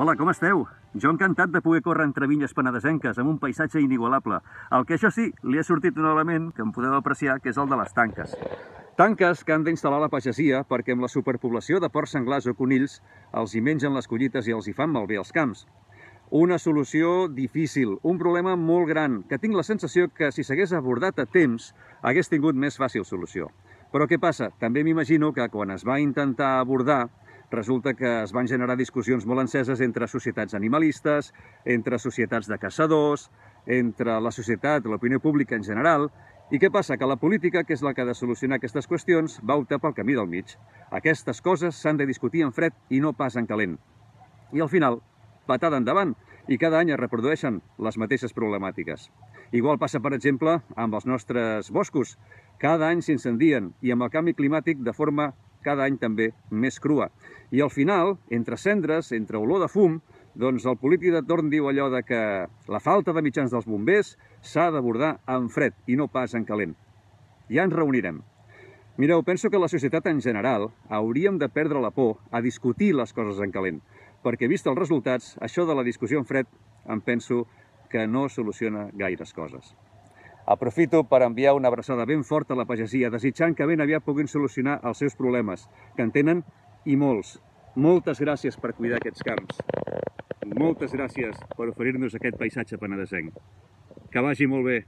Hola, com esteu? Jo encantat de poder córrer entre vinyes penedesenques amb un paisatge inigualable. El que això sí, li ha sortit un element que em podeu apreciar, que és el de les tanques. Tanques que han d'instal·lar la pagesia perquè amb la superpoblació de porcs senglars o conills els hi mengen les collites i els hi fan malbé els camps. Una solució difícil, un problema molt gran, que tinc la sensació que si s'hagués abordat a temps hagués tingut més fàcil solució. Però què passa? També m'imagino que quan es va intentar abordar resulta que es van generar discussions molt enceses entre societats animalistes, entre societats de caçadors, entre la societat, l'opinió pública en general, i què passa? Que la política, que és la que ha de solucionar aquestes qüestions, va optar pel camí del mig. Aquestes coses s'han de discutir en fred i no pas en calent. I al final, patada endavant, i cada any es reprodueixen les mateixes problemàtiques. Igual passa, per exemple, amb els nostres boscos. Cada any s'incendien i amb el canvi climàtic de forma cada any també més crua. I al final, entre cendres, entre olor de fum, doncs el polític de torn diu allò de que la falta de mitjans dels bombers s'ha d'abordar en fred i no pas en calent. Ja ens reunirem. Mireu, penso que la societat en general hauríem de perdre la por a discutir les coses en calent, perquè vist els resultats, això de la discussió en fred em penso que no soluciona gaires coses. Aprofito per enviar una abraçada ben forta a la pagesia, desitjant que ben aviat puguin solucionar els seus problemes, que en tenen i molts. Moltes gràcies per cuidar aquests camps. Moltes gràcies per oferir-nos aquest paisatge penedesenc. Que vagi molt bé.